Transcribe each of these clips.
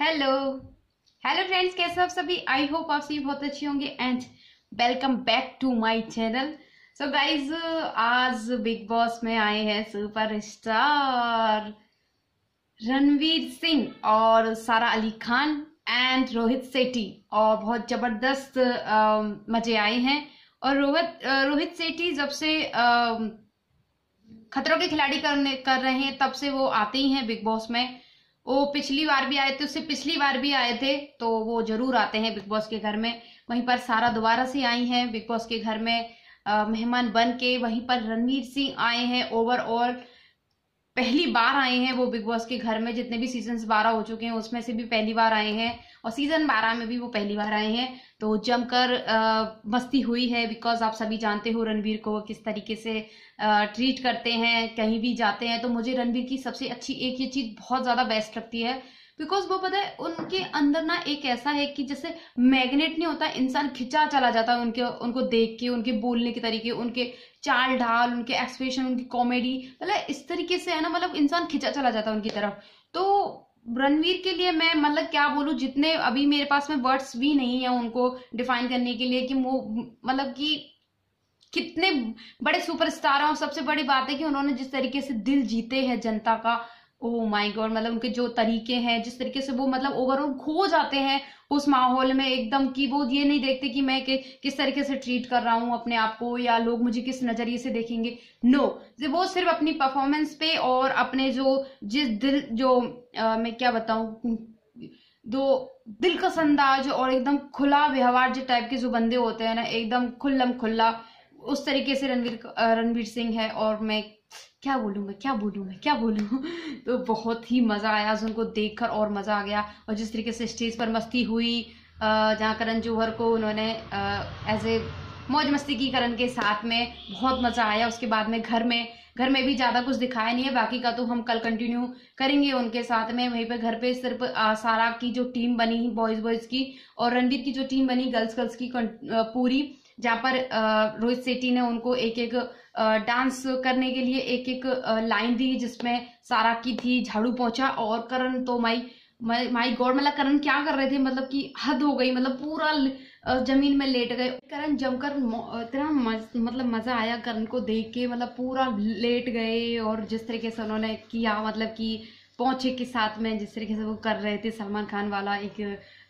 Hello hello friends कैसे आप सभी? आई होप आप सभी बहुत अच्छे होंगे and welcome back to my channel so guys आज बिग बॉस में आए हैं सुपर स्टार रणवीर सिंह और सारा अली खान एंड रोहित सेठी और बहुत ज़बरदस्त मज़े आए हैं। और रोहित रोहित सेठी जब से खतरों के खिलाड़ी करने, कर रहे हैं, तब से वो आते ही हैं बिग बॉस में। वो पिछली बार भी आए थे, उससे पिछली बार भी आए थे तो वो ज़रूर आते हैं बिग बॉस के घर में। वहीं पर सारा दोबारा से आई हैं बिग बॉस के घर में मेहमान बन के वहीं पर रणवीर सिंह आए हैं। ओवरऑल पहली बार आए हैं वो बिग बॉस के घर में, जितने भी सीज़न बारह हो चुके हैं, उसमें से भी पहली बार आए हैं। और सीज़न बारह में भी वो पहली बार आए हैं। तो जमकर मस्ती हुई है बिकॉज़ आप सभी जानते हो रणवीर को किस तरीके से ट्रीट करते हैं, कहीं भी जाते हैं। तो मुझे रणवीर की सबसे अच्छी एक ये चीज़ बहुत ज़्यादा बेस्ट लगती है बिकॉज़ वो पता है उनके अंदर ना एक ऐसा है कि जैसे मैग्नेट नहीं होता, इंसान खिंचा चला जाता है उनके, उनको देख के, उनके बोलने के तरीके, उनके चाल ढाल, उनके एक्सप्रेशन उनकी कॉमेडी मतलब इस तरीके से है ना मतलब इंसान खिंचा चला जाता है उनकी तरफ़। तो रणवीर के लिए मैं मतलब क्या बोलू, जितने अभी मेरे पास में वर्ड्स भी नहीं है उनको डिफाइन करने के लिए कि वो मतलब कि कितने बड़े सुपरस्टार हैं और सबसे बड़ी बात है कि उन्होंने जिस तरीके से दिल जीते हैं जनता का ओ माय गॉड मतलब उनके जो तरीके हैं जिस तरीके से वो मतलब ओवरऑल खो जाते हैं उस माहौल में एकदम कि वो ये नहीं देखते कि मैं कि, किस तरीके से ट्रीट कर रहा हूँ अपने आप को या लोग मुझे किस नज़रिए से देखेंगे। नो no, वो सिर्फ़ अपनी परफॉर्मेंस पे और अपने जो जिस दिल जो आ, मैं क्या बताऊँ दो दिलकश अंदाज और एकदम खुला व्यवहार जो टाइप के जो बंदे होते हैं ना एकदम खुल्लम खुल्ला उस तरीके से रणवीर रणवीर सिंह है और मैं क्या बोलूँ मैं, क्या बोलूँ मैं, क्या बोलूँ? तो बहुत ही मज़ा आया उनको देख कर और मज़ा आ गया। और जिस तरीके से स्टेज पर मस्ती हुई जहाँ करण जौहर को उन्होंने एज ए मौज मस्ती की करण के साथ में बहुत मज़ा आया। उसके बाद में घर में घर में भी ज़्यादा कुछ दिखाया नहीं है, बाकी का तो हम कल कंटिन्यू करेंगे उनके साथ में। वहीं पे घर पे सिर्फ़ सारा की जो टीम बनी बॉयज़ बॉयज़ की और रणदीप की जो टीम बनी गर्ल्स गर्ल्स की पूरी जहाँ पर रोहित सेठी ने उनको एक एक डांस करने के लिए एक एक लाइन दी जिसमें सारा की थी झाड़ू पहुँचा और करण तो माई माई गॉड मतलब करण क्या कर रहे थे? मतलब कि हद हो गई मतलब पूरा ज़मीन में लेट गए। करण जमकर इतना मतलब मज़ा आया करण को देख के मतलब पूरा लेट गए और जिस तरीके से उन्होंने किया मतलब कि पहुँचे के साथ में जिस तरीके से वो कर रहे थे, सलमान खान वाला एक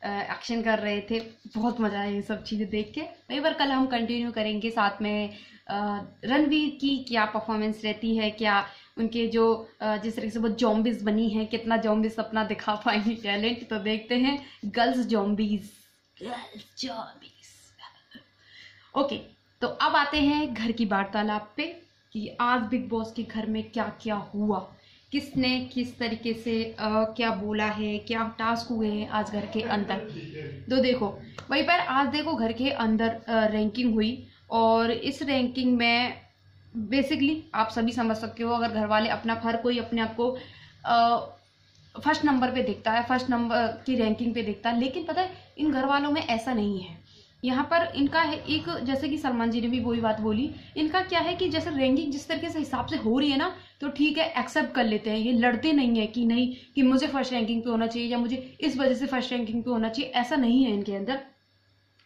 एक्शन कर रहे थे। बहुत मज़ा आया ये सब चीज़ें देख के। वही बार कल हम कंटिन्यू करेंगे साथ में रणवीर की क्या परफॉर्मेंस रहती है, क्या उनके जो जिस तरीके से वो जॉम्बिस बनी है, कितना जॉम्बिस अपना दिखा पाएँगे टैलेंट तो देखते हैं। Girls zombies girls zombies okay तो अब आते हैं घर की वार्तालाप पे कि आज बिग बॉस के घर में क्या क्या हुआ। किसने किस तरीके से आ, क्या बोला है क्या टास्क हुए हैं आज घर के अंदर? तो देखो वहीं पर आज देखो घर के अंदर आ, रैंकिंग हुई और इस रैंकिंग में बेसिकली आप सभी समझ सकते हो अगर घर वाले अपना हर कोई अपने आप को फ़र्स्ट नंबर पे देखता है फ़र्स्ट नंबर की रैंकिंग पे देखता है लेकिन पता है इन घर वालों में ऐसा नहीं है। यहाँ पर इनका है एक जैसे कि सलमान जी ने भी वही बात बोली इनका क्या है कि जैसे रैंकिंग जिस तरीके से हिसाब से हो रही है ना तो ठीक है एक्सेप्ट कर लेते हैं। ये लड़ते नहीं है कि नहीं, कि मुझे फ़र्स्ट रैंकिंग पे होना चाहिए या मुझे इस वजह से फ़र्स्ट रैंकिंग पे होना चाहिए। ऐसा नहीं है इनके अंदर।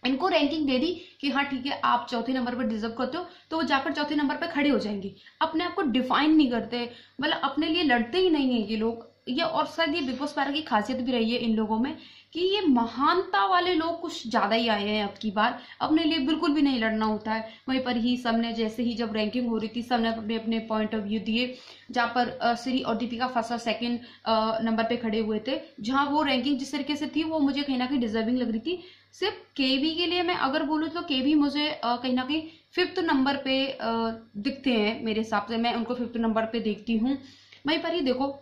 इनको रैंकिंग दे दी कि हाँ ठीक है, आप चौथे नंबर पर डिजर्व करते हो तो वो जाकर चौथे नंबर पर खड़े हो जाएँगे। अपने आप को डिफाइन नहीं करते। मतलब अपने लिए लड़ते ही नहीं है ये लोग। ये और शायद ये बिग बॉस पैरा की खासियत भी रही है इन लोगों में कि ये महानता वाले लोग कुछ ज़्यादा ही आए हैं अब की बार। अपने लिए बिल्कुल भी नहीं लड़ना होता है। वहीं पर ही सबने जैसे ही जब रैंकिंग हो रही थी, सबने अपने अपने पॉइंट ऑफ़ व्यू दिए, जहाँ पर श्री और दीपिका फ़र्स्ट और सेकेंड नंबर पे खड़े हुए थे, जहाँ वो रैंकिंग जिस तरीके से थी, वो मुझे कहीं ना कहीं डिजर्विंग लग रही थी। सिर्फ़ केवी के लिए मैं अगर बोलूँ तो केवी मुझे कहीं ना कहीं फिफ्थ नंबर पे दिखते हैं मेरे हिसाब से। मैं उनको फिफ्थ नंबर पे देखती हूँ। वहीं पर ही देखो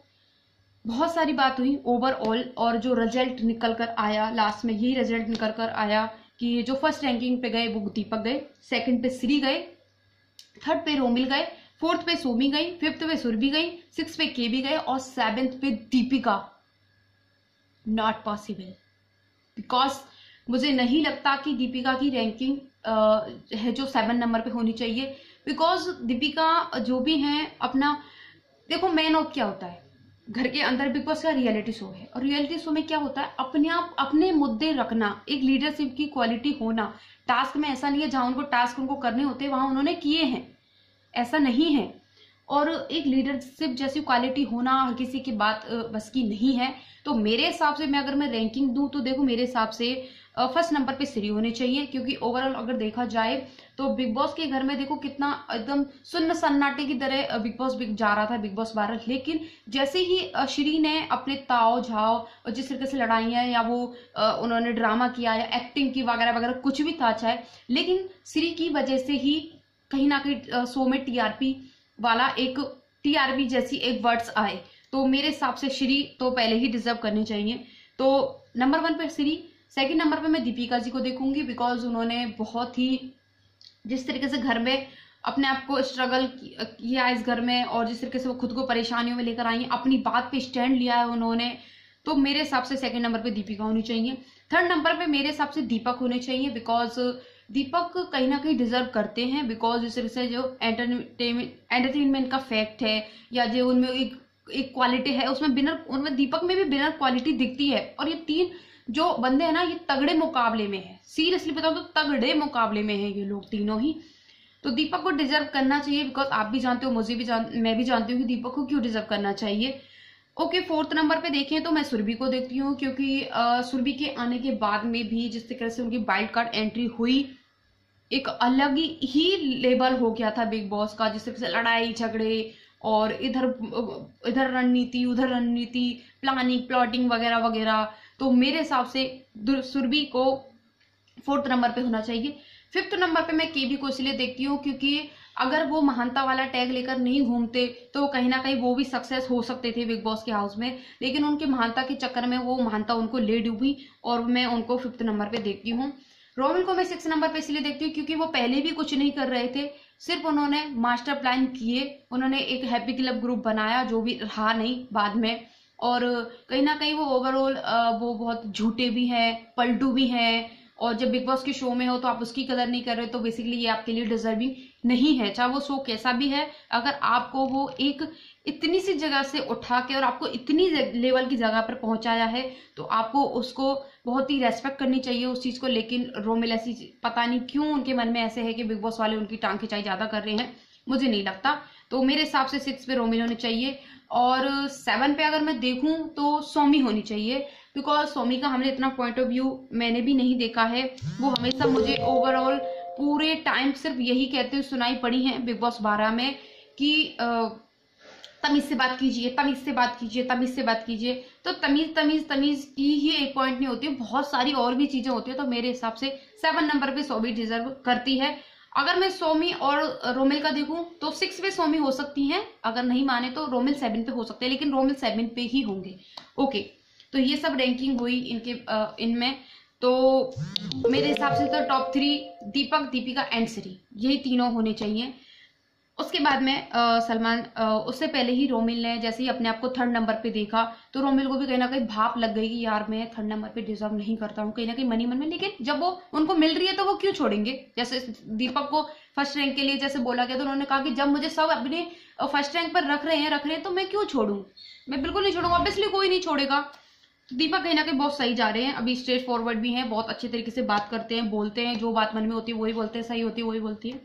बहुत सारी बात हुई ओवरऑल और जो रिज़ल्ट निकल कर आया लास्ट में यही रिज़ल्ट निकल कर आया कि जो फ़र्स्ट रैंकिंग पे गए, वो दीपक गए सेकंड पे श्री गए थर्ड पे रोमिल गए फोर्थ पे सोमी गई फिफ्थ पे सुरभि गई सिक्स पे के भी गए, और सेवेंथ पे दीपिका। नॉट पॉसिबल बिकॉज़ मुझे नहीं लगता कि दीपिका की रैंकिंग है जो सेवन नंबर पे होनी चाहिए। बिकॉज़ दीपिका जो भी है, अपना, देखो मैन ऑफ़ क्या होता है? घर के अंदर बिग बॉस का रियलिटी शो है। और रियलिटी शो में क्या होता है? अपने आप, अपने मुद्दे रखना, एक लीडरशिप की क्वालिटी होना। टास्क में ऐसा नहीं है, जहाँ उनको टास्क उनको करने होते हैं वहाँ उन्होंने किए हैं। ऐसा नहीं है। और एक लीडरशिप जैसी क्वालिटी होना हर किसी की बात बस की नहीं है। तो मेरे हिसाब से मैं अगर मैं रैंकिंग दूँ तो देखो मेरे हिसाब से फ़र्स्ट नंबर पे श्री होने चाहिए, क्योंकि ओवरऑल अगर देखा जाए तो बिग बॉस के घर में देखो कितना एकदम सुन्न सन्नाटे की तरह बिग बॉस बिग जा रहा था बिग बॉस बारह लेकिन जैसे ही श्री ने अपने ताव झाव, और जिस तरीके से लड़ाइयाँ या वो उन्होंने ड्रामा किया या एक्टिंग की वगैरह वगैरह कुछ भी था, चाहे, लेकिन श्री की वजह से ही कहीं ना कहीं शो में टीआरपी वाला एक टीआरपी जैसी एक वर्ड्स आए। तो मेरे हिसाब से श्री तो पहले ही डिजर्व करने चाहिए। तो नंबर वन पे श्री सेकंड नंबर पे मैं दीपिका जी को देखूँगी बिकॉज़ उन्होंने बहुत ही जिस तरीके से घर में अपने आप को स्ट्रगल किया इस घर में और जिस तरीके से वो खुद को परेशानियों में लेकर आई, अपनी बात पे स्टैंड लिया है उन्होंने तो मेरे हिसाब से सेकंड नंबर पे दीपिका होनी चाहिए। थर्ड नंबर पे मेरे हिसाब से दीपक होने चाहिए बिकॉज़ दीपक कहीं ना कहीं डिजर्व करते हैं बिकॉज़ जिस तरह से जो एंटरटेनमेंट एंटरटेनमेंट का फैक्ट है या जो उनमें एक एक क्वालिटी है, उसमें बिनर उनमें दीपक में भी बिनर क्वालिटी दिखती है। और ये तीन जो बंदे हैं ना, ये तगड़े मुकाबले में है। सीरियसली बताऊँ तो तगड़े मुकाबले में है ये लोग तीनों ही। तो दीपक को डिजर्व करना चाहिए बिकॉज़ आप भी जानते हो, मुझे भी जान, मैं भी जानती हूँ कि दीपक को क्यों डिजर्व करना चाहिए। ओके फोर्थ नंबर पे देखें तो मैं सुरभि को देखती हूँ, क्योंकि सुरभि के आने के बाद में भी जिस तरह से उनकी वाइल्ड कार्ड एंट्री हुई, एक अलग ही लेवल हो गया था बिग बॉस का, जिस तरह से लड़ाई, झगड़े और इधर इधर रणनीति, उधर रणनीति प्लानिंग प्लॉटिंग वगैरह वगैरह। तो मेरे हिसाब से सुरभि को फोर्थ नंबर पे होना चाहिए। फिफ्थ नंबर पे मैं केबी को इसलिए देखती हूँ क्योंकि अगर वो महानता वाला टैग लेकर नहीं घूमते तो कहीं ना कहीं वो भी सक्सेस हो सकते थे बिग बॉस के हाउस में। लेकिन उनके महानता के चक्कर में वो महानता उनको ले डूबी और मैं उनको फिफ्थ नंबर पे देखती हूँ। रोमिल को मैं सिक्स नंबर पे इसलिए देखती हूँ क्योंकि वो पहले भी कुछ नहीं कर रहे थे। सिर्फ़ उन्होंने मास्टर प्लान किए, उन्होंने एक हैप्पी क्लब ग्रुप बनाया जो भी रहा नहीं बाद में। और कहीं ना कहीं वो ओवरऑल वो बहुत झूठे भी हैं, पलटू भी हैं, और जब बिग बॉस के शो में हो तो आप उसकी कदर नहीं कर रहे तो बेसिकली ये आपके लिए डिजर्विंग नहीं है। चाहे वो शो कैसा भी है, अगर आपको वो एक इतनी सी जगह से उठा के और आपको इतनी लेवल की जगह पर पहुँचाया है तो आपको उसको बहुत ही रेस्पेक्ट करनी चाहिए उस चीज़ को। लेकिन रोमिल ऐसी पता नहीं क्यों उनके मन में ऐसे है कि बिग बॉस वाले उनकी टांग खिंचाई ज़्यादा कर रहे हैं, मुझे नहीं लगता। तो मेरे हिसाब से सिक्स पे रोमिल होने चाहिए। और सेवन पे अगर मैं देखूँ तो सोमी होनी चाहिए बिकॉज़ सोमी का हमने इतना पॉइंट ऑफ़ व्यू मैंने भी नहीं देखा है। वो हमेशा मुझे ओवरऑल पूरे टाइम सिर्फ़ यही कहते हुए सुनाई पड़ी है बिग बॉस बारह में कि तमीज से बात कीजिए, तमीज से बात कीजिए, तमीज से बात कीजिए। तो तमीज तमीज तमीज की ही एक पॉइंट नहीं होती है बहुत सारी और भी चीज़ें होती है तो मेरे हिसाब से सेवन नंबर पे सोमी डिजर्व करती है। अगर मैं सोमी और रोमिल का देखूँ तो सिक्स पे सोमी हो सकती हैं। अगर नहीं माने तो रोमिल सेवन पे हो सकते हैं, लेकिन रोमिल सेवन पे ही होंगे। ओके तो ये सब रैंकिंग हुई इनके इनमें। तो मेरे हिसाब से तो top three Deepak, Deepika and Shree यही तीनों होने चाहिए। उसके बाद में सलमान उससे पहले ही रोमिल ने जैसे ही अपने आप को थर्ड नंबर पे देखा तो रोमिल को भी कहीं ना कहीं भाप लग गई कि यार मैं थर्ड नंबर पे डिजर्व नहीं करता हूँ, कहीं ना कहीं मनी मन में। लेकिन जब वो, उनको मिल रही है तो वो क्यों छोड़ेंगे? जैसे दीपक को फ़र्स्ट रैंक के लिए जैसे बोला गया तो उन्होंने कहा कि जब मुझे सब अपने फ़र्स्ट रैंक पर रख रहे हैं, रख रहे हैं तो मैं क्यों छोड़ू? मैं बिल्कुल नहीं छोड़ूँगा ऑब्वियसली कोई नहीं छोड़ेगा। दीपक कहीं ना कहीं बहुत सही जा रहे हैं, अभी स्ट्रेट फॉरवर्ड भी हैं, बहुत अच्छे तरीके से बात करते हैं, बोलते हैं, जो बात मन में होती है, वही बोलते हैं, सही होती है, वही बोलती है।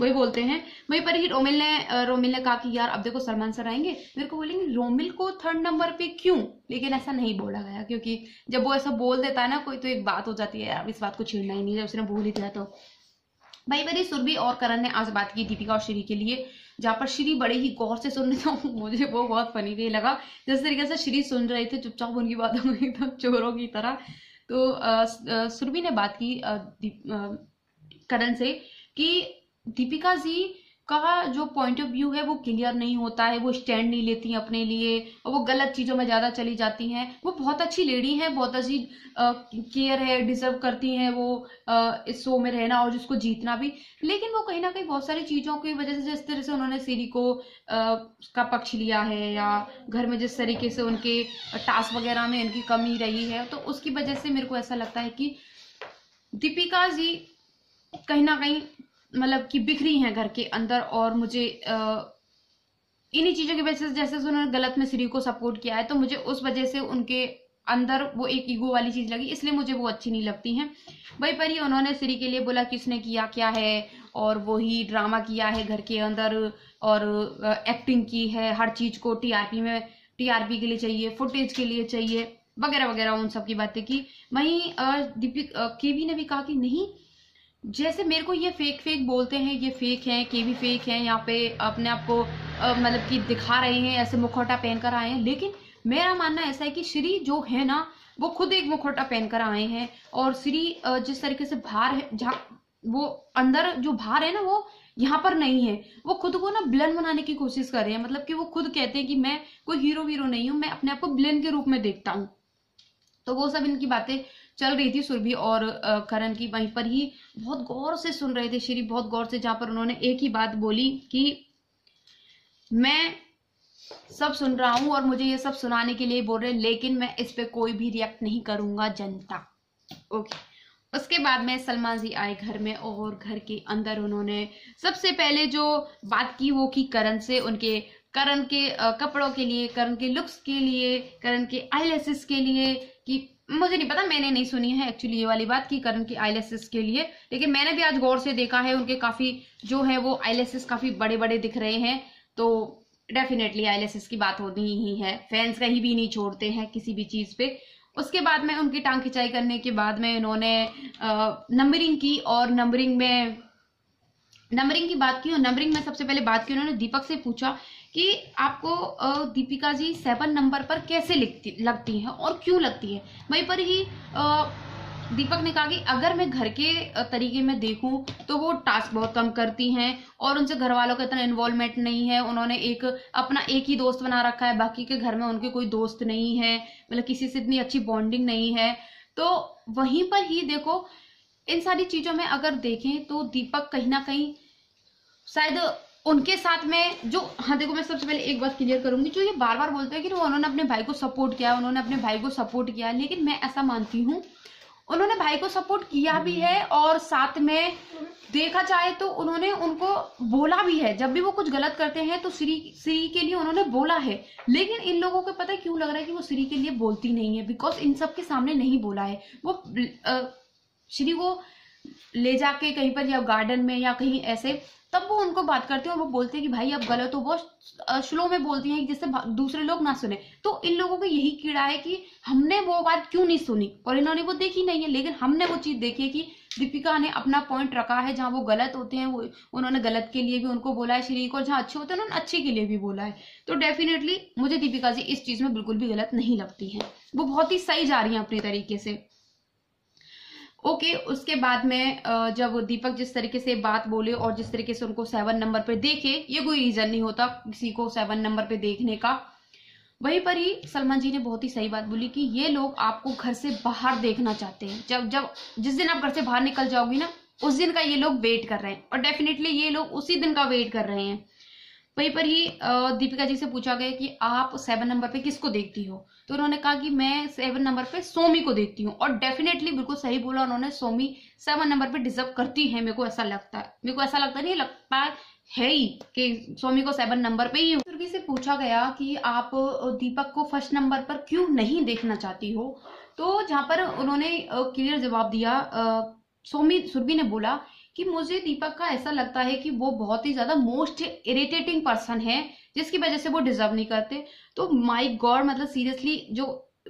वही बोलते हैं। वहीं पर ही रोमिल ने रोमिल ने कहा कि यार, अब देखो सलमान सर आएँगे। मेरे को बोलेंगे, रोमिल को थर्ड नंबर पे क्यों? लेकिन ऐसा नहीं बोला गया, क्योंकि जब वो ऐसा बोल देता है ना, कोई तो एक बात हो जाती है, यार, इस बात को छेड़ना ही नहीं, जब उसने भूल ही दिया तो। भाई मेरी सुरभि और करण ने आज बात की दीपिका और श्री के लिए, जहाँ पर श्री बड़े ही गौर से सुन रहे थे। मुझे वो बहुत फनी भी लगा, जिस तरीके से श्री सुन रहे थे, चुपचाप उनकी बातों में एकदम चोरों की तरह। तो सुरभि ने बात की करण से कि दीपिका जी का जो पॉइंट ऑफ़ व्यू है वो क्लियर नहीं होता है वो स्टैंड नहीं लेती हैं अपने लिए और वो गलत चीज़ों में ज़्यादा चली जाती हैं। वो बहुत अच्छी लेडी हैं बहुत अच्छी केयर है डिजर्व करती हैं वो आ, इस शो में रहना और जिसको जीतना भी। लेकिन वो कहीं ना कहीं बहुत सारी चीज़ों की वजह से जिस तरह से उन्होंने सीरी को आ, का पक्ष लिया है या घर में जिस तरीके से उनके टास्क वगैरह में इनकी कमी रही है तो उसकी वजह से मेरे को ऐसा लगता है कि दीपिका जी कहीं ना कहीं मतलब कि बिखरी हैं घर के अंदर और मुझे इन्हीं चीज़ों की वजह से जैसे उन्होंने गलत में श्री को सपोर्ट किया है तो मुझे उस वजह से उनके अंदर वो एक ईगो वाली चीज़ लगी, इसलिए मुझे वो अच्छी नहीं लगती हैं। वही पर ही उन्होंने श्री के लिए बोला कि उसने किया क्या है, और वही ड्रामा किया है घर के अंदर, और एक्टिंग की है, हर चीज़ को टीआरपी में टीआरपी के लिए चाहिए फुटेज के लिए चाहिए वगैरह वगैरह उन सब की बातें की। वहीं दीपिक केवी ने भी कहा कि नहीं जैसे मेरे को ये फेक फेक बोलते हैं, ये फेक हैं केवी फेक हैं, यहाँ पे अपने आप को मतलब कि दिखा रहे हैं, ऐसे मुखौटा पहनकर आए हैं। लेकिन मेरा मानना ऐसा है कि श्री जो है ना, वो खुद एक मुखौटा पहनकर आए हैं और श्री जिस तरीके से भार है, जहाँ वो अंदर जो भार है ना, वो यहाँ पर नहीं है। वो खुद को ना ब्लन बनाने की कोशिश कर रहे हैं। मतलब कि वो खुद कहते हैं कि मैं कोई हीरो वीरो नहीं हूँ, मैं अपने आप को ब्लन के रूप में देखता हूँ। तो वो सब इनकी बातें चल रही थी सुरभि और करण की वहीं पर ही। बहुत गौर से सुन रहे थे श्री, बहुत गौर से, जहाँ पर उन्होंने एक ही बात बोली कि मैं सब सुन रहा हूँ और मुझे ये सब सुनाने के लिए बोल रहे लेकिन मैं इस पे कोई भी रिएक्ट नहीं करूँगा, जनता। ओके। उसके बाद में सलमान जी आए घर में और घर के अंदर उन्होंने सबसे पहले जो बात की वो की करण से, उनके, करण के कपड़ों के लिए, करण के लुक्स के लिए, करण के आईलेसिस के लिए कि मुझे नहीं पता, मैंने नहीं सुनी है एक्चुअली ये वाली बात की करण की आईलेसिस के लिए। लेकिन मैंने भी आज गौर से देखा है, उनके काफ़ी जो है वो आईलेसिस काफ़ी बड़े बड़े दिख रहे हैं तो डेफिनेटली आईलेसिस की बात होनी ही है। फैंस कहीं भी नहीं छोड़ते हैं किसी भी चीज़ पे। उसके बाद में उनकी टांग खिंचाई करने के बाद में इन्होंने नंबरिंग की और नंबरिंग में नंबरिंग की बात की और नंबरिंग में सबसे पहले बात की, उन्होंने दीपक से पूछा कि आपको दीपिका जी सेवन नंबर पर कैसे लिखती, लगती हैं और क्यों लगती है? वहीं पर ही दीपक ने कहा कि अगर मैं घर के तरीके में देखूँ तो वो टास्क बहुत कम करती हैं और उनसे घर वालों का इतना इन्वॉल्वमेंट नहीं है। उन्होंने एक, अपना एक ही दोस्त बना रखा है, बाकी के घर में उनके कोई दोस्त नहीं है मतलब किसी से इतनी अच्छी बॉन्डिंग नहीं है। तो वहीं पर ही देखो, इन सारी चीज़ों में अगर देखें तो दीपक कहीं ना कहीं शायद उनके साथ में जो हाँ देखो मैं सबसे पहले एक बात क्लियर करूँगी, जो ये बार बार बोलते हैं कि उन्होंने अपने भाई को सपोर्ट किया, उन्होंने अपने भाई को सपोर्ट किया, लेकिन मैं ऐसा मानती हूँ, उन्होंने भाई को सपोर्ट किया भी है और साथ में देखा जाए तो उन्होंने उनको बोला भी है। जब भी वो कुछ गलत करते हैं तो श्री श्री के लिए उन्होंने बोला है, लेकिन इन लोगों को पता क्यों लग रहा है कि वो श्री के लिए बोलती नहीं है? बिकॉज़ इन सब के सामने नहीं बोला है। वो श्री को ले जाके कहीं पर या गार्डन में या कहीं ऐसे तब वो उनको बात करते हैं और वो बोलते हैं कि भाई आप गलत हो। बहुत स्लो में बोलती हैं जिससे दूसरे लोग ना सुने। तो इन लोगों को यही कीड़ा है कि हमने वो बात क्यों नहीं सुनी? और इन्होंने वो देखी नहीं है, लेकिन हमने वो चीज़ देखी है कि दीपिका ने अपना पॉइंट रखा है, जहाँ वो गलत होते हैं, वो, उन्होंने गलत के लिए भी उनको बोला है श्री को जहाँ अच्छे होते हैं, उन्होंने अच्छे के लिए भी बोला है। तो डेफिनेटली मुझे दीपिका जी इस चीज़ में बिल्कुल भी गलत नहीं लगती है। वो बहुत ही सही जा रही है अपने तरीके से। ओके okay, उसके बाद में जब दीपक जिस तरीके से बात बोले और जिस तरीके से उनको सेवन नंबर पे देखे ये कोई रीजन नहीं होता किसी को सेवन नंबर पे देखने का। वहीं पर ही सलमान जी ने बहुत ही सही बात बोली कि ये लोग आपको घर से बाहर देखना चाहते हैं। जब जब जिस दिन आप घर से बाहर निकल जाओगी ना उस दिन का ये लोग वेट कर रहे हैं और डेफिनेटली ये लोग उसी दिन का वेट कर रहे हैं। वहीं पर ही दीपिका जी से पूछा गया कि आप सेवन नंबर पे किसको देखती हो? तो उन्होंने कहा कि मैं सेवन नंबर पे सोमी को देखती हूँ। और डेफिनेटली बिल्कुल सही बोला उन्होंने, सोमी सेवन नंबर पे डिजर्व करती है, मेरे को ऐसा लगता है। मेरे को ऐसा लगता नहीं, लगता है ही कि सोमी को सेवन नंबर पे ही सुर्गी से पूछा गया कि आप दीपक को फ़र्स्ट नंबर पर क्यों नहीं देखना चाहती हो? तो जहाँ पर उन्होंने क्लियर जवाब दिया सोमी, सुरभि ने बोला कि मुझे दीपक का ऐसा लगता है कि वो बहुत ही ज़्यादा मोस्ट इरिटेटिंग पर्सन है, जिसकी वजह से वो डिजर्व नहीं करते। तो माई गॉड मतलब सीरियसली जो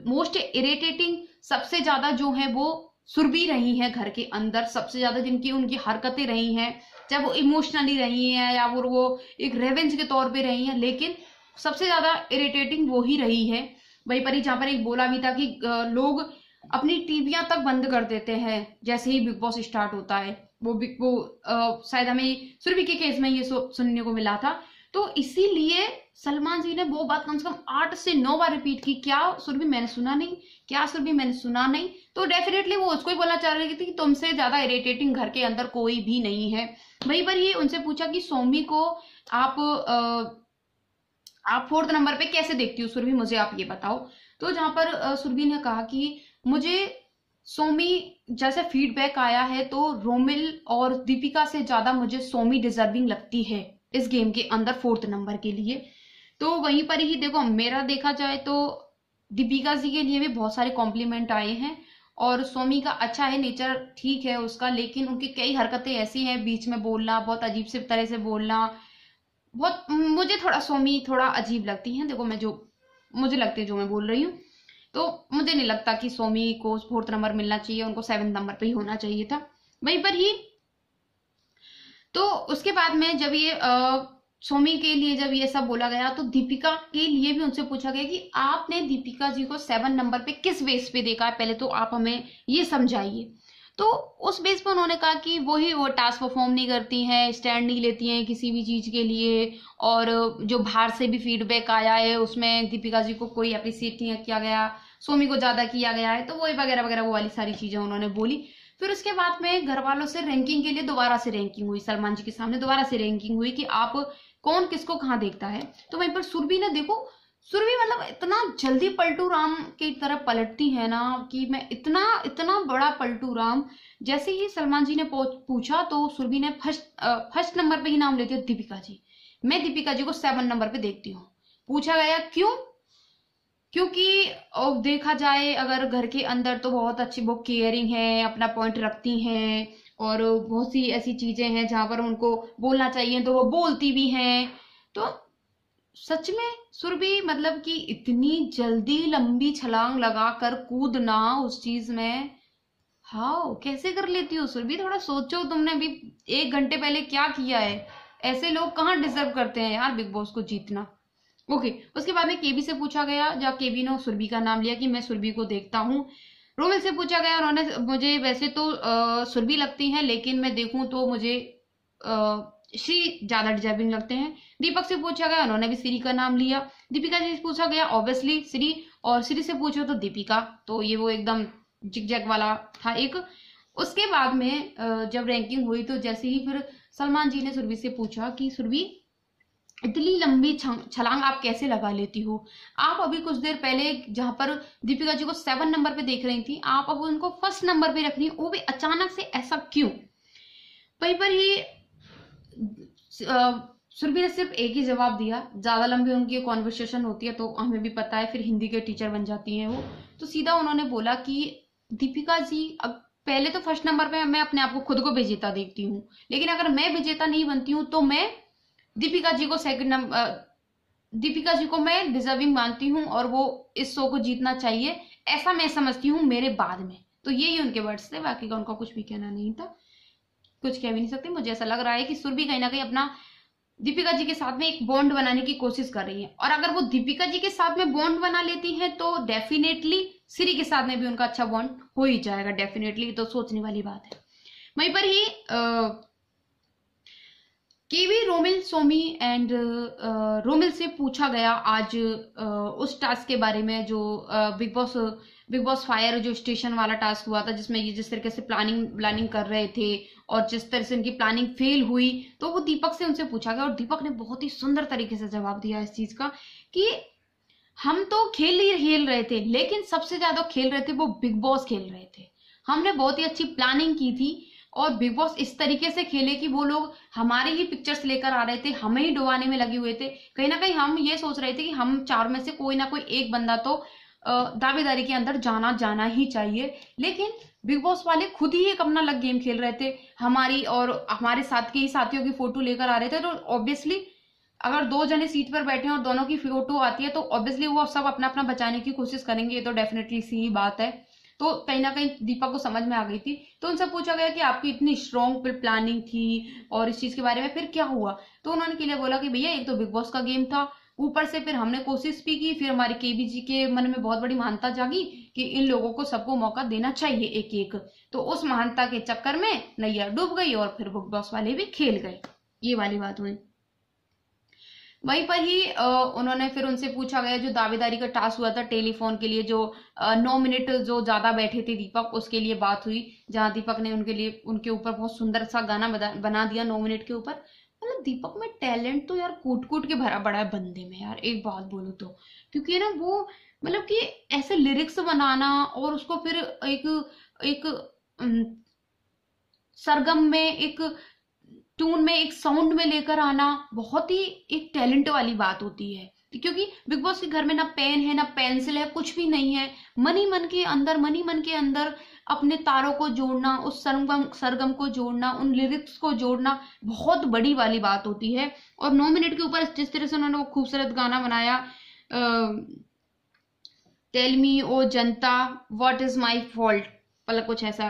मोस्ट इरिटेटिंग सबसे ज़्यादा जो है वो सुरभि रही है घर के अंदर, सबसे ज़्यादा जिनकी उनकी हरकतें रही हैं, चाहे वो इमोशनली रही हैं या वो वो एक रेवेंज के तौर पे रही हैं, लेकिन सबसे ज़्यादा इरिटेटिंग वो ही रही है। वहीं पर ही जहाँ पर एक बोला भी था कि लोग अपनी टीवियाँ तक बंद कर देते हैं। जैसे ही बिग बॉस स्टार्ट होता है वो बिग वो शायद हमें सुरभि के केस में ये सुनने को मिला था। तो इसीलिए सलमान जी ने वो बात कम से कम आठ से नौ बार रिपीट की क्या सुरभि मैंने सुना नहीं? क्या सुरभि मैंने सुना नहीं? तो डेफिनेटली वो उसको ही बोलना चाह रही थी कि तुमसे ज़्यादा इरिटेटिंग घर के अंदर कोई भी नहीं है। वहीं पर ही उनसे पूछा कि सोमी को आप आ, आप फोर्थ नंबर पे कैसे देखती हो? सुरभि मुझे आप ये बताओ। तो जहाँ पर सुरभि ने कहा कि मुझे सोमी, जैसे फीडबैक आया है तो रोमिल और दीपिका से ज़्यादा मुझे सोमी डिजर्विंग लगती है इस गेम के अंदर फोर्थ नंबर के लिए। तो वहीं पर ही देखो, मेरा देखा जाए तो दीपिका जी के लिए भी बहुत सारे कॉम्प्लीमेंट आए हैं और सोमी का अच्छा है नेचर ठीक है उसका, लेकिन उनकी कई हरकतें ऐसी हैं, बीच में बोलना, बहुत अजीब से तरह से बोलना, बहुत, मुझे थोड़ा सोमी थोड़ा अजीब लगती है। देखो मैं जो, मुझे लगती है जो मैं बोल रही हूँ। तो मुझे नहीं लगता कि सोमी को फोर्थ नंबर मिलना चाहिए उनको सेवन नंबर पे ही होना चाहिए था। वहीं पर ही तो उसके बाद में जब ये आ, सोमी के लिए जब ये सब बोला गया तो दीपिका के लिए भी उनसे पूछा गया कि आपने दीपिका जी को सेवन नंबर पे किस बेस पे देखा है? पहले तो आप हमें ये समझाइए। तो उस बेस पर उन्होंने कहा कि वही वो टास्क परफॉर्म नहीं करती हैं स्टैंड नहीं लेती हैं किसी भी चीज़ के लिए और जो बाहर से भी फीडबैक आया है, उसमें दीपिका जी को कोई अप्रिसिएट नहीं किया गया, सोमी को ज़्यादा किया गया है तो वही वगैरह वगैरह वो वाली सारी चीज़ें उन्होंने बोली। फिर उसके बाद में घर वालों से रैंकिंग के लिए दोबारा से रैंकिंग हुई, सलमान जी के सामने दोबारा से रैंकिंग हुई कि आप कौन किसको कहाँ देखता है? तो वहीं पर सुरभि ने देखो सुरभि मतलब इतना जल्दी पलटू राम की तरफ़ पलटती है ना कि मैं इतना इतना बड़ा पलटू राम। जैसे ही सलमान जी ने पूछा तो सुरभि ने फ़र्स्ट फ़र्स्ट नंबर पे ही नाम लेती है दीपिका जी। मैं दीपिका जी को सेवन नंबर पे देखती हूँ। पूछा गया, क्यों? क्योंकि देखा जाए अगर घर के अंदर तो बहुत अच्छी वो केयरिंग है, अपना पॉइंट रखती हैं और बहुत सी ऐसी चीज़ें हैं जहाँ पर उनको बोलना चाहिए तो वो बोलती भी हैं। तो सच में, सुरभि मतलब कि इतनी जल्दी लंबी छलांग लगाकर कूदना उस चीज़ में? हाँ कैसे कर लेती हो सुरभि? थोड़ा सोचो, तुमने अभी एक घंटे पहले क्या किया है? ऐसे लोग कहाँ डिजर्व करते हैं यार बिग बॉस को जीतना? ओके, उसके बाद में केबी से पूछा गया जब केबी ने सुरभि का नाम लिया कि मैं सुरभि को देखता हूँ। रोमिल से पूछा गया, उन्होंने मुझे, वैसे तो सुरभि लगती है, लेकिन मैं देखूँ तो मुझे श्री ज़्यादा डिजर्विंग लगते हैं। दीपक से पूछा गया, उन्होंने भी श्री का नाम लिया। दीपिका जी से पूछा गया ऑब्वियसली श्री और श्री से पूछो तो दीपिका तो ये वो एकदम जैक वाला था एक। उसके बाद में जब रैंकिंग हुई तो जैसे ही फिर सलमान जी ने सुरभि से पूछा कि, सुरभि, इतनी लंबी छलांग आप कैसे लगा लेती हो? आप अभी कुछ देर पहले जहाँ पर दीपिका जी को सेवन नंबर पे देख रही थी, आप अब उनको फ़र्स्ट नंबर पे रख रही वो भी अचानक से ऐसा क्यों? वहीं पर ही सुरभि ने सिर्फ़ एक ही जवाब दिया, ज़्यादा लंबी उनकी कॉन्वर्सेशन होती है तो हमें भी पता है, फिर हिंदी के टीचर बन जाती हैं वो। तो सीधा उन्होंने बोला कि दीपिका जी, अब पहले तो फ़र्स्ट नंबर पे मैं अपने आप को खुद को विजेता देखती हूँ, लेकिन अगर मैं विजेता नहीं बनती हूँ तो मैं दीपिका जी को सेकंड नंबर दीपिका जी को मैं डिजर्विंग मानती हूँ और वो इस शो को जीतना चाहिए, ऐसा मैं समझती हूँ मेरे बाद में। तो यही उनके वर्ड्स थे, बाकी का उनका कुछ भी कहना नहीं था। कुछ कह भी नहीं सकते। मुझे ऐसा लग रहा है कि सुरभि कहीं ना कहीं अपना दीपिका जी के साथ में एक बॉन्ड बनाने की कोशिश कर रही है। और अगर वो दीपिका जी के साथ में बॉन्ड बना लेती है तो डेफिनेटली श्री के साथ में भी उनका अच्छा बॉन्ड हो ही जाएगा। डेफिनेटली तो सोचने वाली बात है। वहीं पर ही आ, केवी रोमिल सोमी एंड रोमिल से पूछा गया आज uh, उस टास्क के बारे में जो Bigg Boss Bigg Boss fire जो स्टेशन वाला टास्क हुआ था, जिसमें ये जिस तरीके से प्लानिंग प्लानिंग कर रहे थे और जिस तरह से उनकी प्लानिंग फेल हुई तो वो दीपक से उनसे पूछा गया और दीपक ने बहुत ही सुंदर तरीके से जवाब दिया इस चीज़ का कि हम तो खेल ही खेल रहे थे, लेकिन सबसे ज़्यादा खेल रहे थे वो बिग बॉस खेल रहे थे। हमने बहुत ही अच्छी प्लानिंग की थी और बिग बॉस इस तरीके से खेले कि वो लोग हमारे ही पिक्चर्स लेकर आ रहे थे, हमें ही डुबाने में लगे हुए थे। कहीं ना कहीं हम ये सोच रहे थे कि हम चार में से कोई ना कोई एक बंदा तो दावेदारी के अंदर जाना जाना ही चाहिए। लेकिन बिग बॉस वाले खुद ही एक अपना अलग गेम खेल रहे थे। हमारी और हमारे साथ के ही साथियों की फ़ोटो लेकर आ रहे थे। तो ऑब्वियसली अगर दो जने सीट पर बैठे हैं और दोनों की फ़ोटो आती है तो ऑब्वियसली वो सब अपना अपना बचाने की कोशिश करेंगे। ये तो डेफिनेटली सी ही बात है। तो कहीं ना कहीं दीपक को समझ में आ गई थी। तो उनसे पूछा गया कि आपकी इतनी स्ट्रॉन्ग प्लानिंग थी और इस चीज़ के बारे में फिर क्या हुआ? तो उन्होंने के लिए बोला कि भैया, एक तो बिग बॉस का गेम था। ऊपर से फिर हमने कोशिश भी की, फिर हमारे केबीजी के मन में बहुत बड़ी महानता जागी कि इन लोगों को सबको मौका देना चाहिए एक एक तो उस महानता के चक्कर में नैया डूब गई और फिर बिग बॉस वाले भी खेल गए। ये वाली बात हुई। वहीं पर ही उन्होंने फिर उनसे पूछा गया, जो दावेदारी का टास्क हुआ था टेलीफोन के लिए, जो नौ मिनट जो ज़्यादा बैठे थे दीपक, उसके लिए बात हुई, जहाँ दीपक ने उनके लिए, उनके ऊपर बहुत सुंदर सा गाना बना दिया नौ मिनट के ऊपर। मतलब दीपक में टैलेंट तो यार कूट कूट के भरा पड़ा है बंदे में यार, एक बात बोलू तो। क्योंकि ना वो मतलब कि ऐसे लिरिक्स बनाना और उसको फिर एक एक सरगम में, एक ट्यून में, एक साउंड में लेकर आना, बहुत ही एक टैलेंट वाली बात होती है। क्योंकि बिग बॉस के घर में ना पेन है, ना पेंसिल है, कुछ भी नहीं है। मनी मन के अंदर, मनी मन के अंदर अपने तारों को जोड़ना, उस सरगम सरगम को जोड़ना, उन लिरिक्स को जोड़ना बहुत बड़ी वाली बात होती है। और नौ मिनट के ऊपर जिस तरह से उन्होंने वो खूबसूरत गाना बनाया tell me O Janata what is my fault मतलब कुछ ऐसा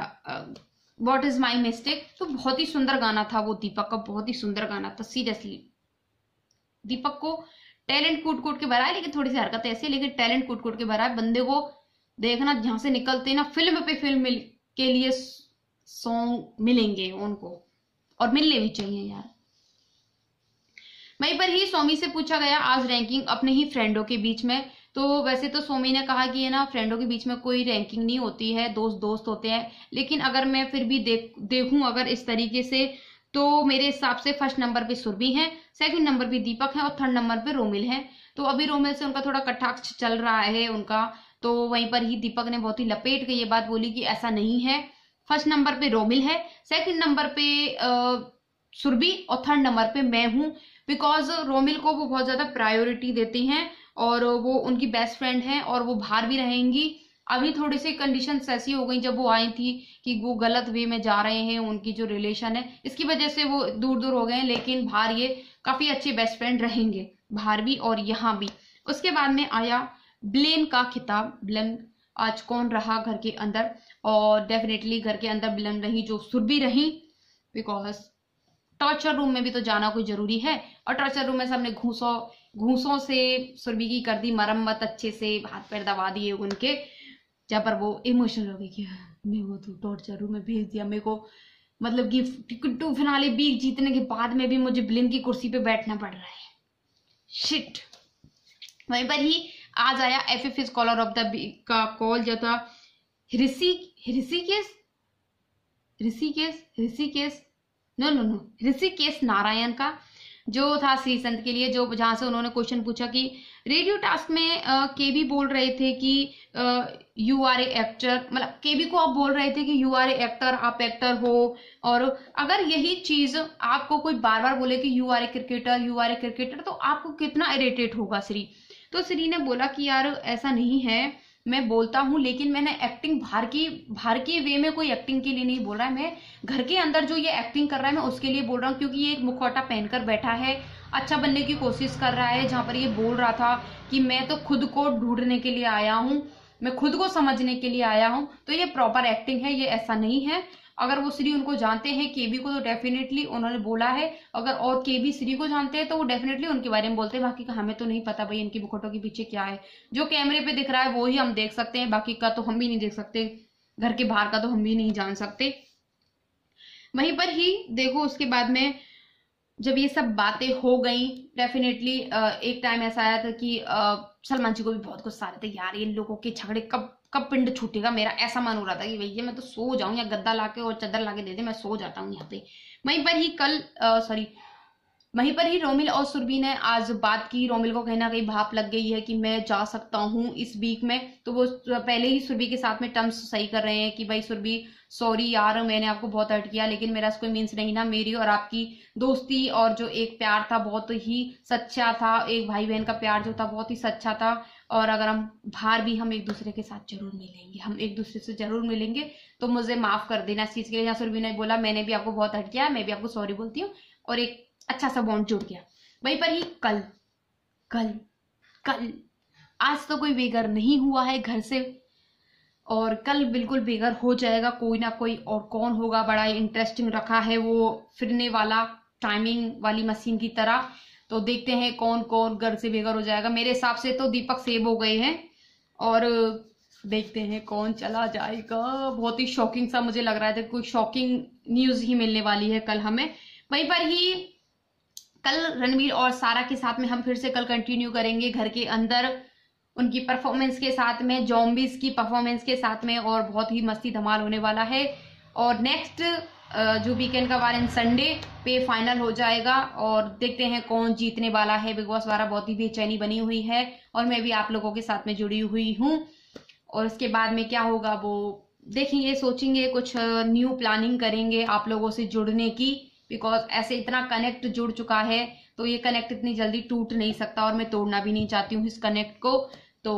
व्हाट इज़ माय मिस्टेक तो बहुत ही सुंदर गाना था वो, दीपक का बहुत ही सुंदर गाना था सीरियसली दीपक को टैलेंट कूट कूट के भरा है, लेकिन थोड़ी सी हरकत ऐसी है, लेकिन टैलेंट कूट कूट के भरा है। बंदे को देखना, जहाँ से निकलते ना, फ़िल्म पे फ़िल्म मिल, के लिए सॉन्ग मिलेंगे उनको, और मिलने भी चाहिए यार। वहीं पर ही सोमी से पूछा गया आज रैंकिंग अपने ही फ्रेंडों के बीच में। तो वैसे तो सोमी ने कहा कि ये ना फ्रेंडों के बीच में कोई रैंकिंग नहीं होती है दोस्त दोस्त होते हैं। लेकिन अगर मैं फिर भी देख, देखूँ, अगर इस तरीके से तो मेरे हिसाब से फ़र्स्ट नंबर पे सुरभि है सेकंड नंबर पे दीपक है और थर्ड नंबर पे रोमिल है। तो अभी रोमिल से उनका थोड़ा कटाक्ष चल रहा है उनका तो वहीं पर ही दीपक ने बहुत ही लपेट के ये बात बोली कि ऐसा नहीं है। फ़र्स्ट नंबर पे रोमिल है सेकंड नंबर पे सुरभि और थर्ड नंबर पे मैं हूँ बिकॉज़ रोमिल को वो बहुत ज़्यादा प्रायोरिटी देती हैं और वो उनकी बेस्ट फ्रेंड है और वो बाहर भी रहेंगी। अभी थोड़ी सी कंडीशन ऐसी हो गई जब वो आई थी कि वो गलत वे में जा रहे हैं, उनकी जो रिलेशन है, इसकी वजह से वो दूर दूर हो गए लेकिन बाहर ये काफ़ी अच्छे बेस्ट फ्रेंड रहेंगे बाहर भी और यहाँ भी। उसके बाद में आया ब्लेन का खिताब ब्लेन आज कौन रहा घर के अंदर? और डेफिनेटली घर के अंदर ब्लेन रही जो सुरभि रही बिकॉज़ टॉर्चर रूम में भी तो जाना कोई ज़रूरी है। और टॉर्चर रूम में सबने घूसो, घूसों से सुरभि की कर दी मरम्मत अच्छे से, हाथ पैर दबा दिए उनके। जब पर वो इमोशनल हो गई कि मेरे को तो टॉर्चर रूम में भेज दिया, मेरे को मतलब कि टू फिनाले बीक जीतने के बाद में भी मुझे ब्लिन की कुर्सी पे बैठना पड़ रहा है। शिट वहीं पर ही आज आया F F scholar of the का कॉल जो था। Rishi Rishikesh Rishikesh Rishikesh no no no Rishikesh Narayan का जो था श्री संत के लिए, जो जहाँ से उन्होंने क्वेश्चन पूछा कि रेडियो टास्क में के भी बोल रहे थे कि यू आर ए एक्टर मतलब के भी को आप बोल रहे थे कि यू आर ए एक्टर आप एक्टर हो। और अगर यही चीज़ आपको कोई बार बार बोले कि you are a cricketer you are a cricketer तो आपको कितना इरिटेट होगा श्री? तो श्री ने बोला कि, यार, ऐसा नहीं है। मैं बोलता हूँ, लेकिन मैंने एक्टिंग बाहर की, बाहर के वे में कोई एक्टिंग के लिए नहीं बोल रहा है। मैं घर के अंदर जो ये एक्टिंग कर रहा है, मैं उसके लिए बोल रहा हूँ, क्योंकि ये एक मुखौटा पहनकर बैठा है अच्छा बनने की कोशिश कर रहा है, जहाँ पर ये बोल रहा था कि मैं तो खुद को ढूँढने के लिए आया हूँ, मैं खुद को समझने के लिए आया हूँ। तो ये प्रॉपर एक्टिंग है, ये ऐसा नहीं है। अगर वो श्री उनको जानते हैं केबी को तो डेफिनेटली उन्होंने बोला है। अगर और केबी श्री को जानते हैं तो वो डेफिनेटली उनके बारे में बोलते हैं। बाकी का हमें तो नहीं पता भाई, इनकी बुखटों के पीछे क्या है। जो कैमरे पे दिख रहा है, वो ही हम देख सकते हैं। बाकी का तो हम भी नहीं देख सकते। घर के बाहर का तो हम भी नहीं जान सकते। वहीं पर ही देखो, उसके बाद में जब ये सब बातें हो गई डेफिनेटली एक टाइम ऐसा आया था कि सलमान जी को भी बहुत गुस्सा आ रहे थे, यार, इन लोगों के झगड़े कब कब पिंड छूटेगा? मेरा ऐसा मन हो रहा था कि भैया मैं तो सो जाऊँ या गद्दा लाके और चादर लाके दे दे, मैं सो जाता हूँ यहाँ पे। वहीं पर ही कल सॉरी वहीं पर ही रोमिल और सुरभि ने आज बात की। रोमिल को कहीं ना कहीं भाप लग गई है कि मैं जा सकता हूँ इस वीक में। तो वो पहले ही सुरभि के साथ में टर्म्स सही कर रहे हैं कि भाई, सुरभि सॉरी यार, मैंने आपको बहुत हर्ट किया, लेकिन मेरा कोई मीन्स नहीं ना मेरी और आपकी दोस्ती और जो एक प्यार था, बहुत ही सच्चा था। एक भाई बहन का प्यार जो था, बहुत ही सच्चा था। और अगर हम बाहर भी हम एक दूसरे के साथ ज़रूर मिलेंगे, हम एक दूसरे से ज़रूर मिलेंगे तो मुझे माफ़ कर देना इस चीज़ के लिए। जहाँ सुरभि ने बोला, मैंने भी आपको बहुत हट किया, मैं भी आपको सॉरी बोलती हूँ। और एक अच्छा सा बॉन्ड जुड़ गया। वहीं पर ही कल कल कल, आज तो कोई बेघर नहीं हुआ है घर से। और कल बिल्कुल बेघर हो जाएगा, कोई ना कोई और कौन होगा, बड़ा इंटरेस्टिंग रखा है वो फिरने वाला टाइमिंग वाली मशीन की तरह। तो देखते हैं कौन कौन घर से बेघर हो जाएगा। मेरे हिसाब से तो दीपक सेव हो गए हैं और देखते हैं कौन चला जाएगा। बहुत ही शॉकिंग सा मुझे लग रहा है कोई शॉकिंग न्यूज़ ही मिलने वाली है कल हमें। वहीं पर ही कल रणवीर और सारा के साथ में हम फिर से कल कंटिन्यू करेंगे घर के अंदर उनकी परफॉर्मेंस के साथ में जॉम्बिस की परफॉर्मेंस के साथ में और बहुत ही मस्ती धमाल होने वाला है। और नेक्स्ट जो वीकेंड का वार एंड संडे पे फाइनल हो जाएगा और देखते हैं कौन जीतने वाला है। बिग बॉस द्वारा बहुत ही बेचैनी बनी हुई है और मैं भी आप लोगों के साथ में जुड़ी हुई हूँ। और उसके बाद में क्या होगा वो देखेंगे, सोचेंगे, कुछ न्यू प्लानिंग करेंगे आप लोगों से जुड़ने की। बिकॉज़ ऐसे इतना कनेक्ट जुड़ चुका है तो ये कनेक्ट इतनी जल्दी टूट नहीं सकता और मैं तोड़ना भी नहीं चाहती हूँ इस कनेक्ट को। तो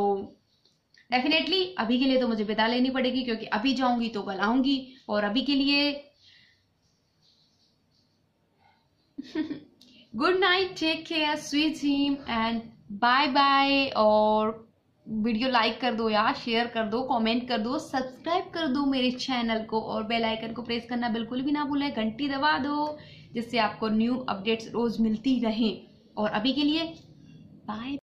डेफिनेटली अभी के लिए तो मुझे विदा लेनी पड़ेगी, क्योंकि अभी जाऊँगी तो कल आऊँगी और अभी के लिए good night take care sweet dream and bye bye और वीडियो लाइक कर दो यार शेयर कर दो कमेंट कर दो सब्सक्राइब कर दो मेरे चैनल को और बेल आइकन को प्रेस करना बिल्कुल भी ना भूलें, घंटी दबा दो, जिससे आपको न्यू अपडेट्स रोज मिलती रहें। और अभी के लिए बाय